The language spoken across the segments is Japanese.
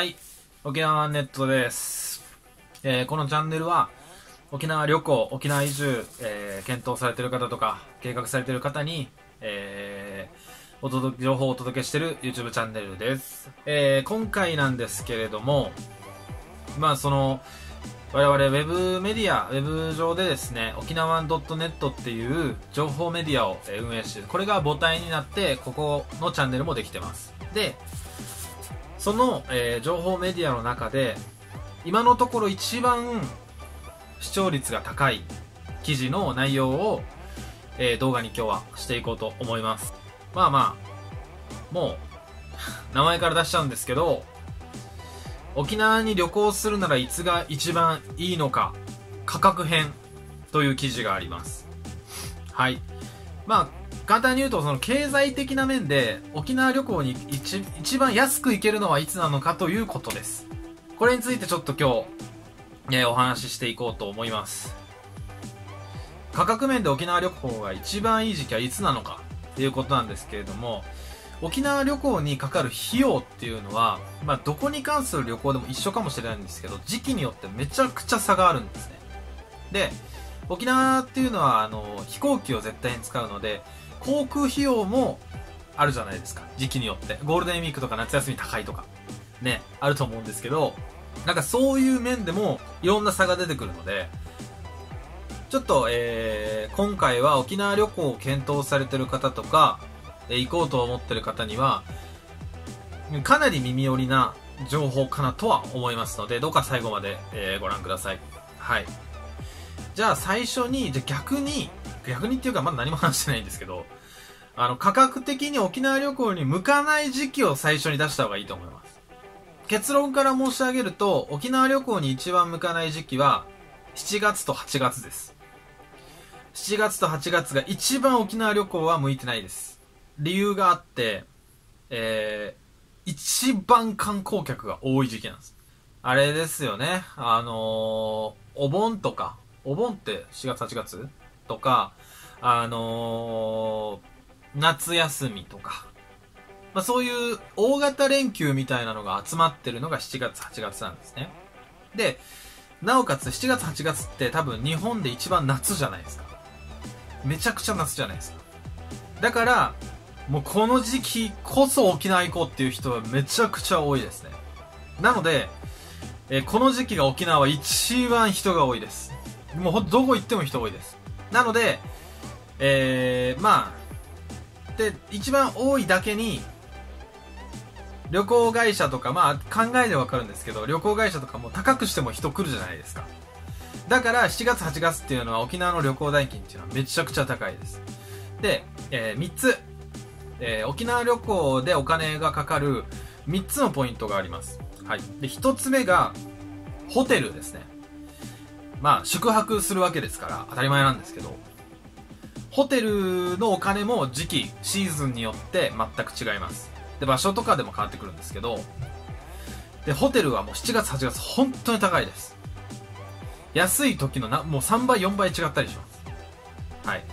はい。沖縄ネットです。えーこのチャンネルは、沖縄旅行、沖縄移住、えー検討されている方とか、計画されている方に、えーお届け、情報をお届けしている YouTube チャンネルです。え今回なんですけれども、まあその、我々ウェブメディア、ウェブ上でですね、沖縄 .net っていう情報メディアを運営してる。これが母体になって、ここのチャンネルもできてます。で、その、えー情報メディアの中で、今のところ一番視聴率が高い記事の内容を、えー動画に今日はしていこうと思います。まあまあ、もう、名前から出しちゃうんですけど、沖縄に旅行するならいつが一番いいのか、価格編という記事があります。はい。まあ、簡単に言うと、その経済的な面で沖縄旅行に一一番安く行けるのはいつなのかということです。これについてちょっと今日、えーお話ししていこうと思います。価格面で沖縄旅行が一番いい時期はいつなのかっていうことなんですけれども、沖縄旅行にかかる費用っていうのは、まあ、どこに関する旅行でも一緒かもしれないんですけど、時期によってめちゃくちゃ差があるんですね。で、沖縄っていうのは、あの、飛行機を絶対に使うので、航空費用もあるじゃないですか。時期によって。ゴールデンウィークとか夏休み高いとか。ね、あると思うんですけど、なんかそういう面でもいろんな差が出てくるので、ちょっと、えー、今回は沖縄旅行を検討されてる方とか、えー行こうと思ってる方には、かなり耳寄りな情報かなとは思いますので、どうか最後まで、えーご覧ください。はい。じゃあ最初に、じゃ逆に、逆にっていうかまだ何も話してないんですけど、あの、価格的に沖縄旅行に向かない時期を最初に出した方がいいと思います。結論から申し上げると、沖縄旅行に一番向かない時期は、7月と8月です。7月と8月が一番沖縄旅行は向いてないです。理由があって、えー、一番観光客が多い時期なんです。あれですよね、あのーお盆とか、お盆って4月8月？とか、あのー夏休みとか、まあ、そういう大型連休みたいなのが集まってるのが7月8月なんですね。で、なおかつ7月8月って多分日本で一番夏じゃないですか。めちゃくちゃ夏じゃないですか。だから、もうこの時期こそ沖縄行こうっていう人はめちゃくちゃ多いですね。なので、えーこの時期が沖縄は一番人が多いです。もうほんとどこ行っても人多いです。なので、えー、まあ、で、一番多いだけに、旅行会社とか、まあ考えでわかるんですけど、旅行会社とかも高くしても人来るじゃないですか。だから7月8月っていうのは沖縄の旅行代金っていうのはめちゃくちゃ高いです。で、え3つ、えー沖縄旅行でお金がかかる3つのポイントがあります。はい。で、1つ目が、ホテルですね。まあ、宿泊するわけですから、当たり前なんですけど、ホテルのお金も時期、シーズンによって全く違います。で、場所とかでも変わってくるんですけど、で、ホテルはもう7月、8月、本当に高いです。安い時のな、もう3倍、4倍違ったりします。はい。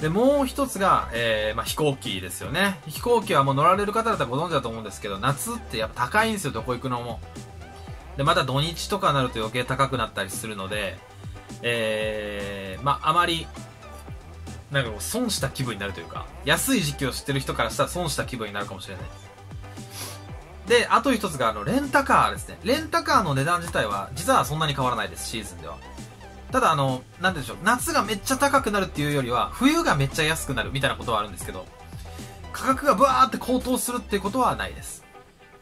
で、もう一つが、えー、まあ、飛行機ですよね。飛行機はもう乗られる方だったらご存知だと思うんですけど、夏ってやっぱ高いんですよ、どこ行くのも。で、また土日とかになると余計高くなったりするので、えー、まあ、まり、なんかこう損した気分になるというか、安い時期を知ってる人からしたら損した気分になるかもしれないです。で、あと一つが、あの、レンタカーですね。レンタカーの値段自体は、実はそんなに変わらないです、シーズンでは。ただ、あの、なんて言うんでしょう、夏がめっちゃ高くなるっていうよりは、冬がめっちゃ安くなるみたいなことはあるんですけど、価格がブワーって高騰するっていうことはないです。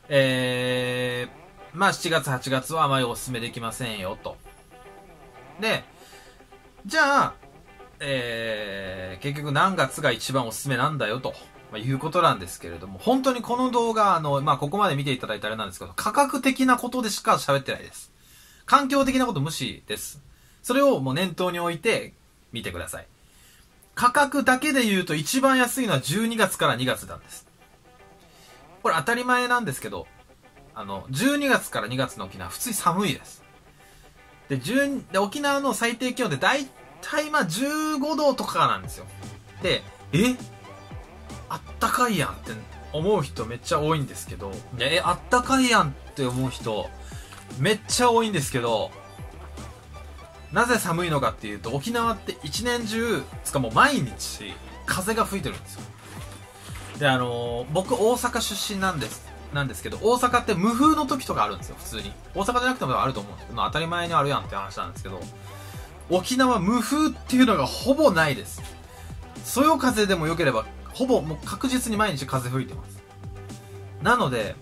えー、まあ7月8月はあまりお勧めできませんよ、と。で、じゃあ、えー、結局何月が一番おすすめなんだよと、まあ、いうことなんですけれども、本当にこの動画、あの、まあ、ここまで見ていただいたあれなんですけど、価格的なことでしか喋ってないです。環境的なこと無視です。それをもう念頭に置いて見てください。価格だけで言うと一番安いのは12月から2月なんです。これ当たり前なんですけど、あの、12月から2月の沖縄普通に寒いです。で、で沖縄の最低気温って大体まあ15度とかなんですよ。で、えあったかいやんって思う人めっちゃ多いんですけど、いやえ、あったかいやんっって思う人、めっちゃ多いんですけど、なぜ寒いのかっていうと、沖縄って一年中、つかもう毎日、風が吹いてるんですよ。で、あのー僕大阪出身なんです、なんですけど、大阪って無風の時とかあるんですよ、普通に。大阪じゃなくてもあると思うんですけど、当たり前にあるやんって話なんですけど、沖縄無風っていうのがほぼないです。そよ風でも良ければ、ほぼもう確実に毎日風吹いてます。なので、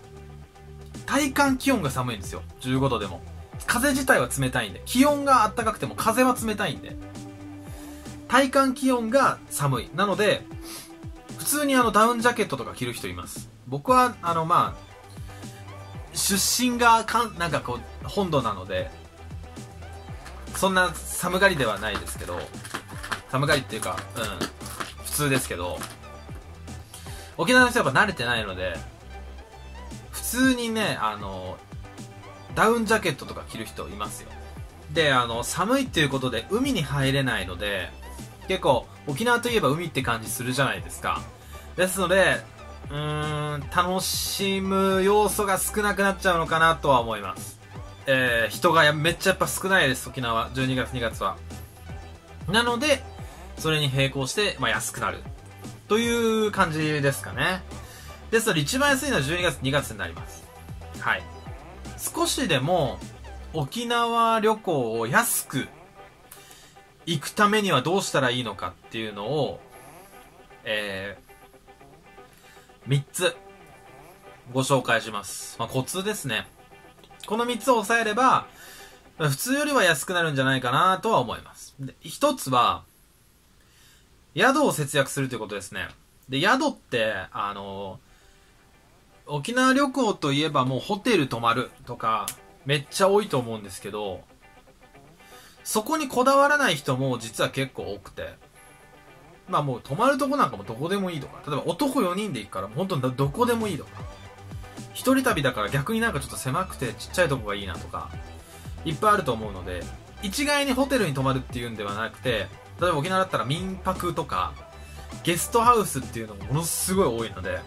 体感気温が寒いんですよ。15度でも。風自体は冷たいんで。気温が暖かくても風は冷たいんで。体感気温が寒い。なので、普通にあのダウンジャケットとか着る人います。僕は、あのまあ、出身がかん、なんかこう、本土なので、そんな寒がりではないですけど、寒がりっていうか、うん、普通ですけど、沖縄の人はやっぱ慣れてないので、普通にね、あの、ダウンジャケットとか着る人いますよ。で、あの、寒いっていうことで海に入れないので、結構沖縄といえば海って感じするじゃないですか。ですので、うーん、楽しむ要素が少なくなっちゃうのかなとは思います。えー、人がめっちゃやっぱ少ないです、沖縄。12月、2月は。なので、それに並行して、まあ、安くなる。という感じですかね。ですので、一番安いのは12月、2月になります。はい。少しでも、沖縄旅行を安く行くためにはどうしたらいいのかっていうのを、えー、3つご紹介します。まあ、コツですね。この3つを押さえれば、普通よりは安くなるんじゃないかなとは思います。で、1つは、宿を節約するということですね。で、宿って、あの、沖縄旅行といえばもうホテル泊まるとか、めっちゃ多いと思うんですけど、そこにこだわらない人も実は結構多くて、まあもう泊まるとこなんかもどこでもいいとか、例えば男4人で行くから本当にどこでもいいとか、一人旅だから逆になんかちょっと狭くてちっちゃいとこがいいなとか、いっぱいあると思うので、一概にホテルに泊まるっていうんではなくて、例えば沖縄だったら民泊とか、ゲストハウスっていうのもものすごい多いので、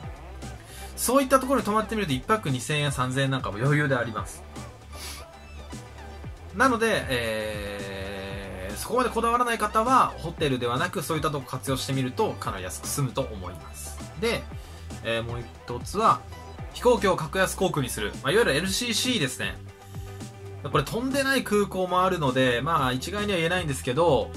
そういったところに泊まってみると1泊2000円、3000円なんかも余裕であります。なので、え、そこまでこだわらない方は、ホテルではなくそういったとこ活用してみると、かなり安く済むと思います。で、えーもう一つは、飛行機を格安航空にする。まあ、いわゆる LCC ですね。これ飛んでない空港もあるので、まあ一概には言えないんですけど、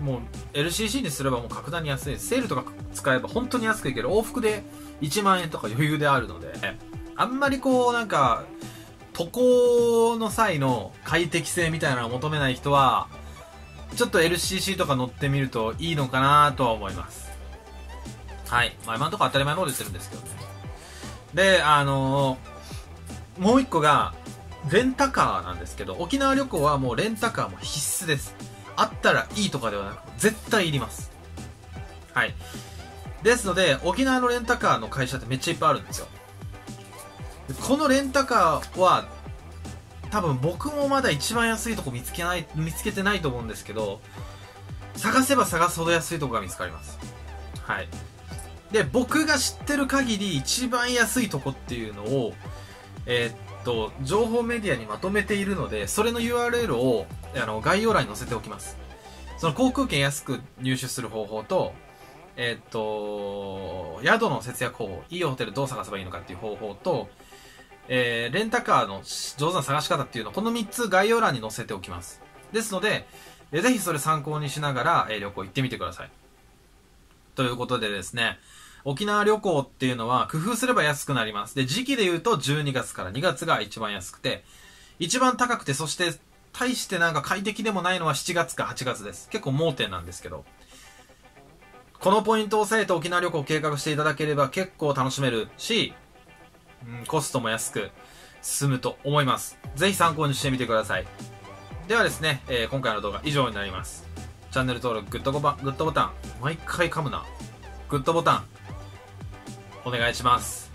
もう LCC にすればもう格段に安い。セールとか使えば本当に安くいける。往復で1万円とか余裕であるので、あんまりこうなんか、渡航の際の快適性みたいなのを求めない人は、ちょっと LCC とか乗ってみるといいのかなとは思います。はい。まあ今のところ当たり前のこと言ってるんですけどね。で、あのーもう一個が、レンタカーなんですけど、沖縄旅行はもうレンタカーも必須です。あったらいいとかではなく、絶対いります。はい。ですので、沖縄のレンタカーの会社ってめっちゃいっぱいあるんですよ。このレンタカーは、多分僕もまだ一番安いとこ見つけない、見つけてないと思うんですけど、探せば探すほど安いとこが見つかります。はい。で、僕が知ってる限り一番安いとこっていうのを、えーっと、情報メディアにまとめているので、それの URL をあの概要欄に載せておきます。その航空券安く入手する方法と、えーっと、宿の節約方法、いいホテルどう探せばいいのかっていう方法と、えーレンタカーの上手な探し方っていうのをこの3つ概要欄に載せておきます。ですので、えーぜひそれ参考にしながら、えー旅行行ってみてください。ということでですね、沖縄旅行っていうのは工夫すれば安くなります。で、時期で言うと12月から2月が一番安くて、一番高くて、そして大してなんか快適でもないのは7月か8月です。結構盲点なんですけど。このポイントを押さえて沖縄旅行を計画していただければ結構楽しめるし、うん、コストも安く済むと思います。ぜひ参考にしてみてください。ではですね、えー今回の動画以上になります。チャンネル登録、グッドボタン、グッドボタン、毎回噛むな。グッドボタン、お願いします。